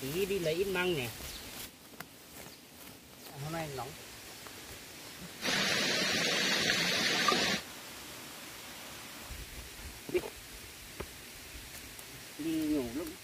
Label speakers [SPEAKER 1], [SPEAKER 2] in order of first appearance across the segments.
[SPEAKER 1] tí đi lấy ít măng nè hôm nay nóng. Đi đi nhiều lắm.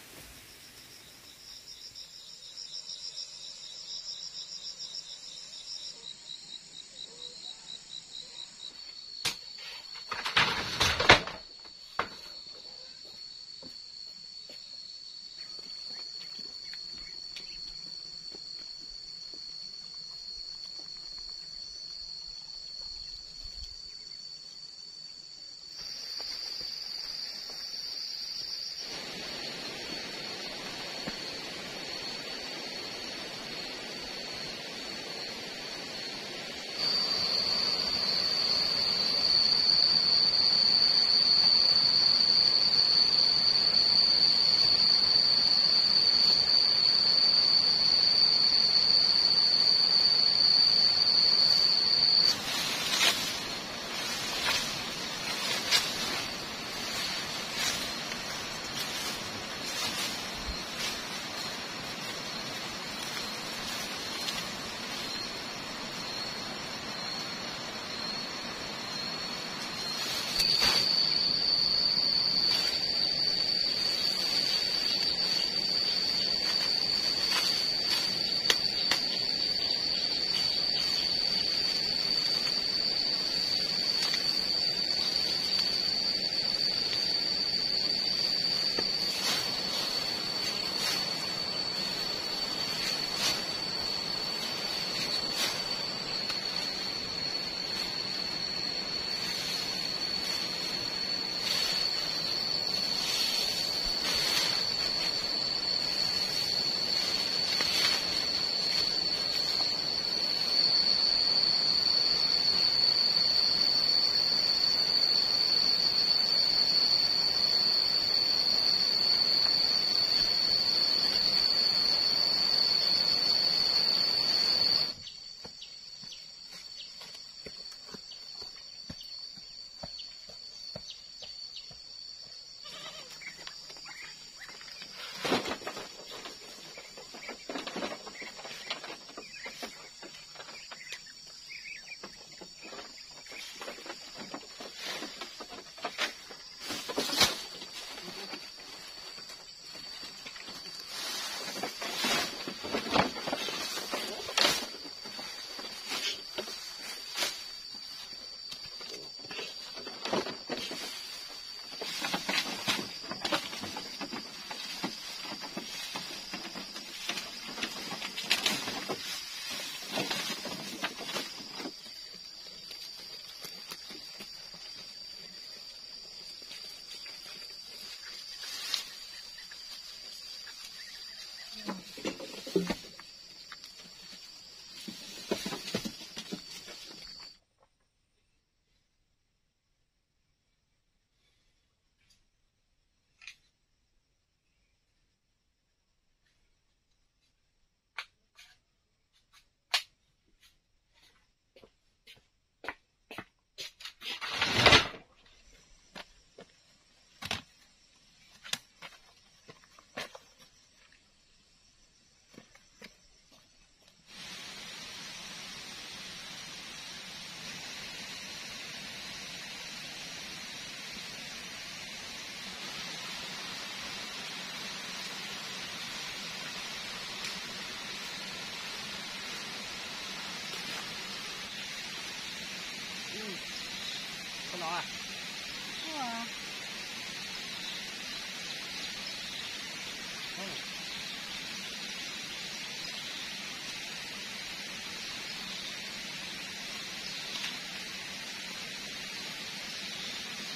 [SPEAKER 1] À?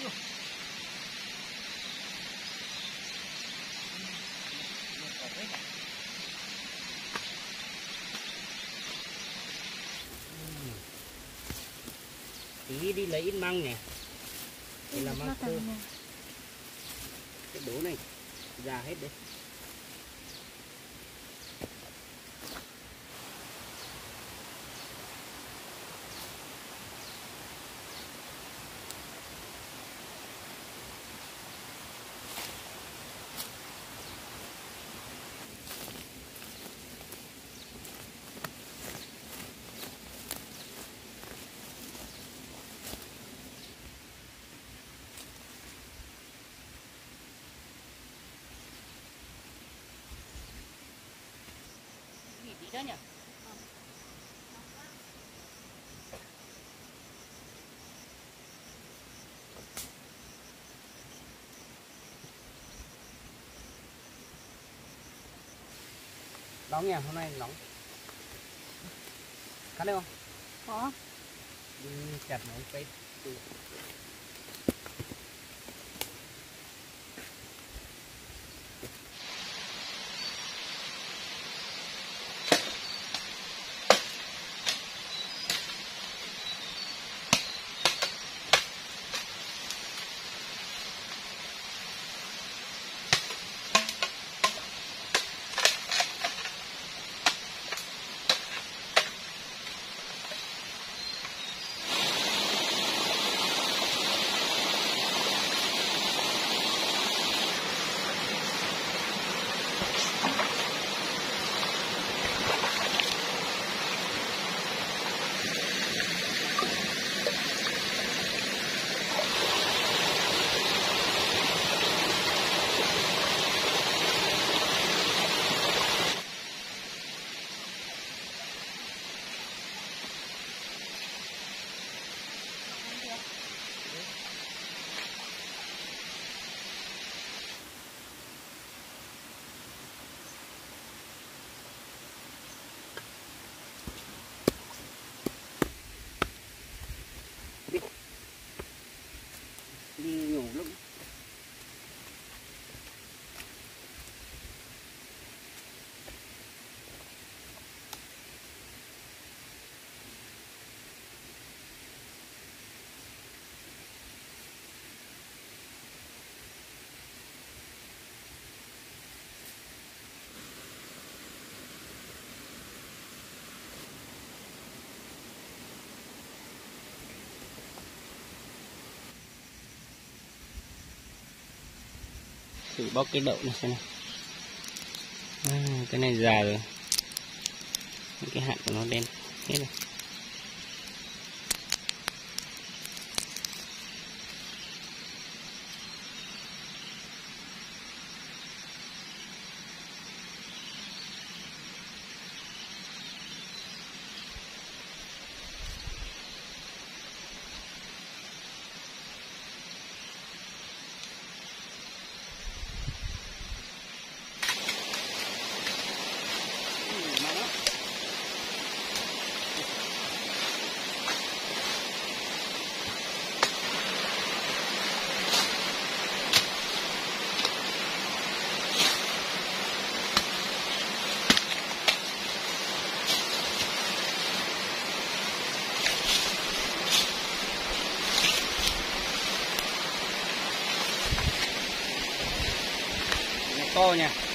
[SPEAKER 1] Rồi. Tí đi lấy ít măng nè là măng khô cái đố này già hết đấy. Đó nhỉ? Nóng nha hôm nay nóng. Cắt được không?
[SPEAKER 2] Có.
[SPEAKER 1] Đi chặt mấy cây thử bóc cái đậu này xem nào. À, cái này già rồi. Những cái hạt của nó đen hết rồi.
[SPEAKER 2] плавания.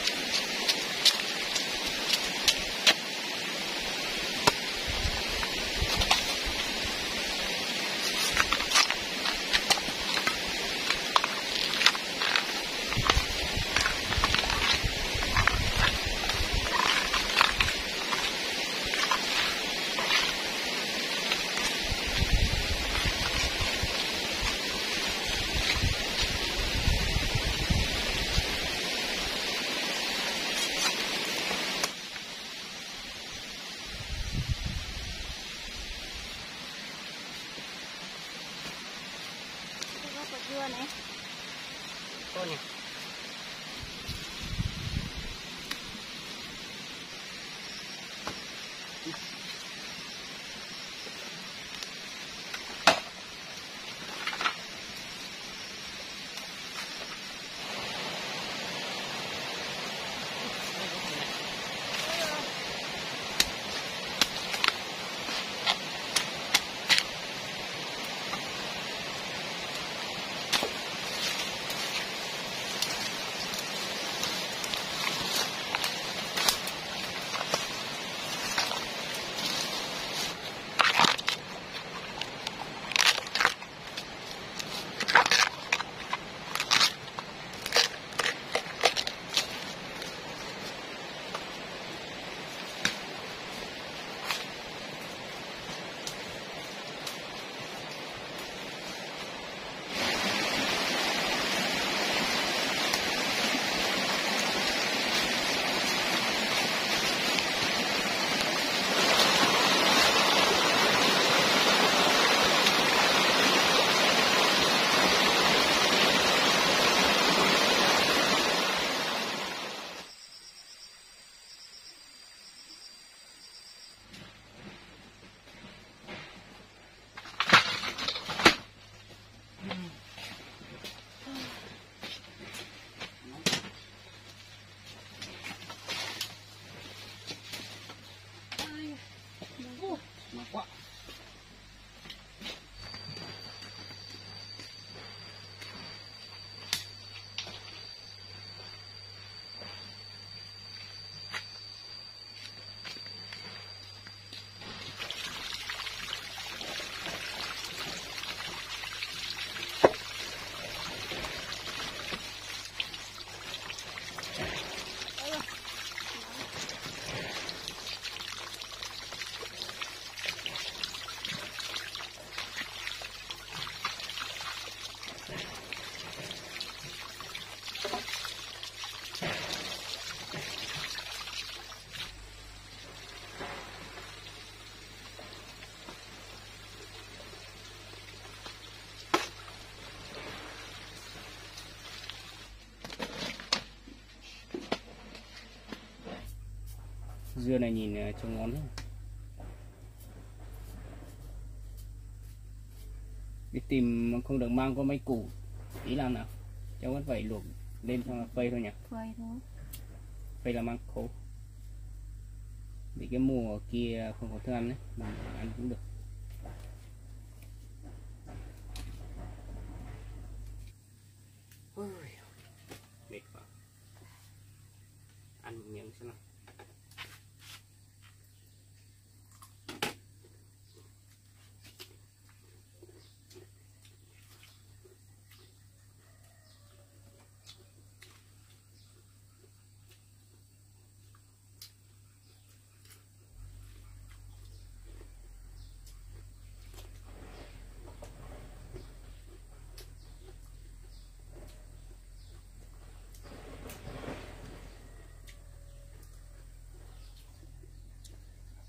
[SPEAKER 2] Dưa này
[SPEAKER 1] nhìn ờ, trông ngon lắm. Đi tìm không được mang có mấy củ. Ý làm nào? Cháu vẫn phải luộc lên xong là phơi thôi nhỉ?
[SPEAKER 2] Phơi thôi.
[SPEAKER 1] Phơi là mang khô. Vì cái mùa kia không có thức ăn đấy mình ăn cũng được. Mệt quá. Ăn một miếng xem nào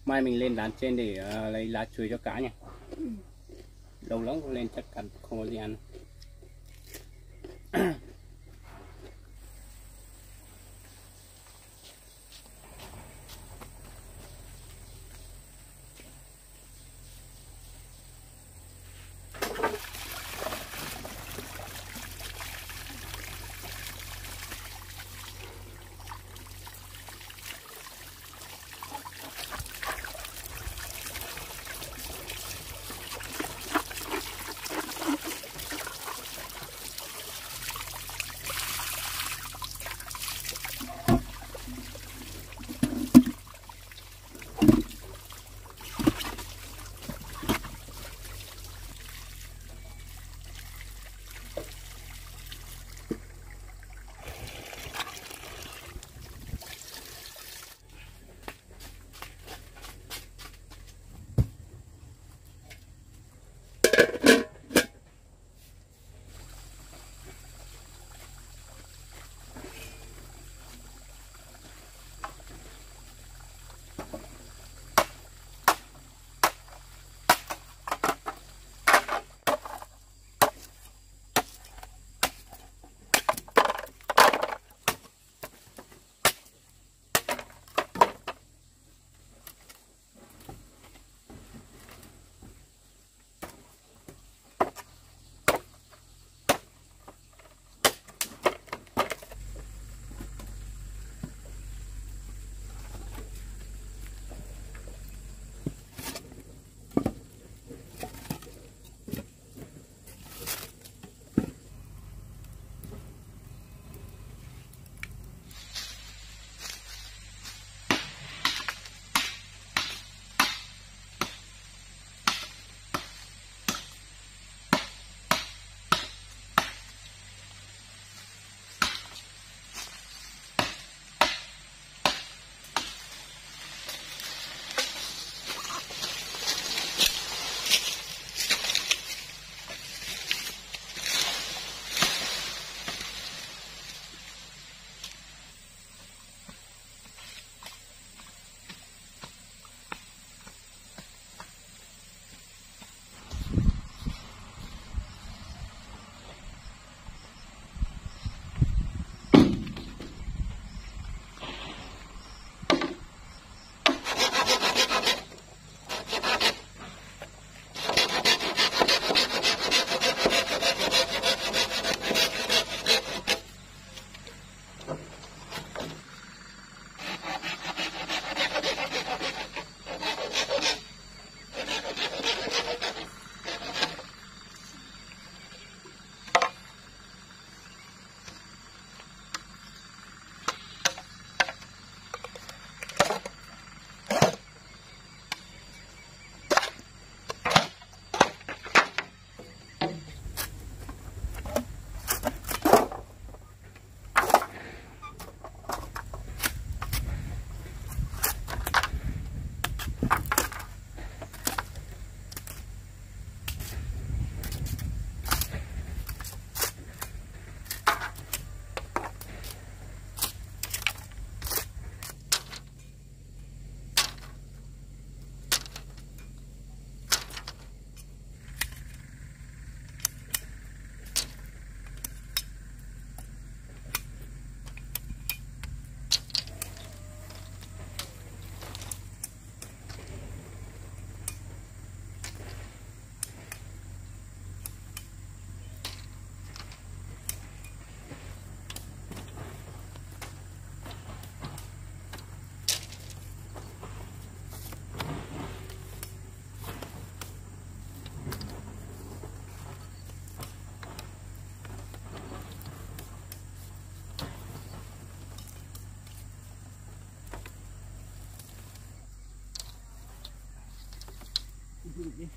[SPEAKER 1] mai mình lên đàn trên để uh, lấy lá chuối cho cá nha lâu lắm không lên chắc cắn không có gì ăn.
[SPEAKER 3] 这
[SPEAKER 1] 里